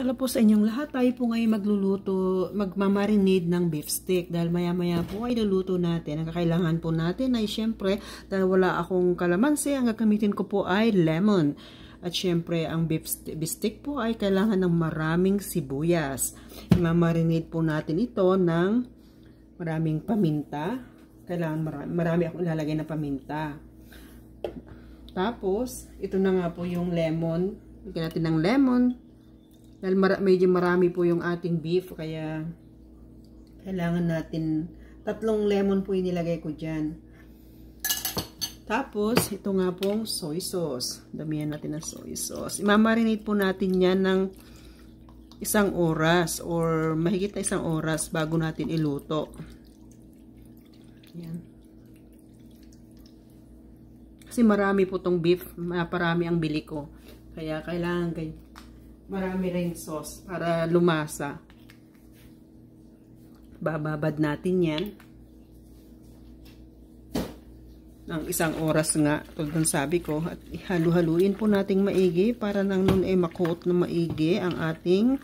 Hello po sa inyong lahat. Tayo po ngayon magluluto, magmamarinade ng beef steak. Dahil maya-maya po ay luluto natin. Ang kakailangan po natin ay syempre, dahil wala akong kalamansi, ang gagamitin ko po ay lemon. At syempre, ang beef, beef steak po ay kailangan ng maraming sibuyas. Imamarinade po natin ito ng maraming paminta. Kailangan marami, marami akong ilalagay na paminta. Tapos, ito na nga po yung lemon. Lagyan natin ng lemon. Dahil mar medyo marami po yung ating beef, kaya kailangan natin, tatlong lemon po inilagay ko dyan. Tapos, ito nga pong soy sauce. Damihan natin ng soy sauce. Imamarinate po natin yan ng isang oras or mahigit na isang oras bago natin iluto. Yan. Kasi marami po tong beef, marami ang bili ko. Kaya kailangan ganyan marami rin sauce para lumasa. Bababad natin yan. ng isang oras nga, tulad sabi ko, at halu-haluin po nating maigi para nang nun ay makuot na maigi ang ating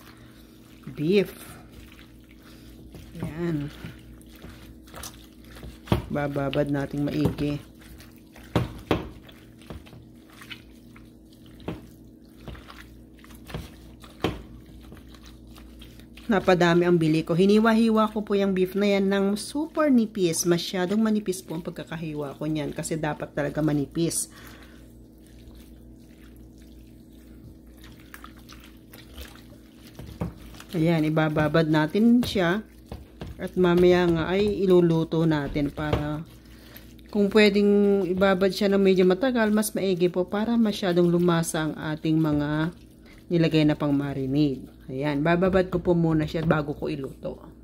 beef. Yan. Bababad nating maigi. Napadami ang bili ko. Hiniwa-hiwa ko po yung beef na yan ng super nipis. Masyadong manipis po ang pagkakahiwa ko niyan kasi dapat talaga manipis. Ayan, ibababad natin siya. At mamaya nga ay iluluto natin para kung pwedeng ibabad siya ng medyo matagal, mas maigi po para masyadong lumasa ang ating mga nilagay na pang marinade. Ayan, bababad ko po muna siya bago ko iluto.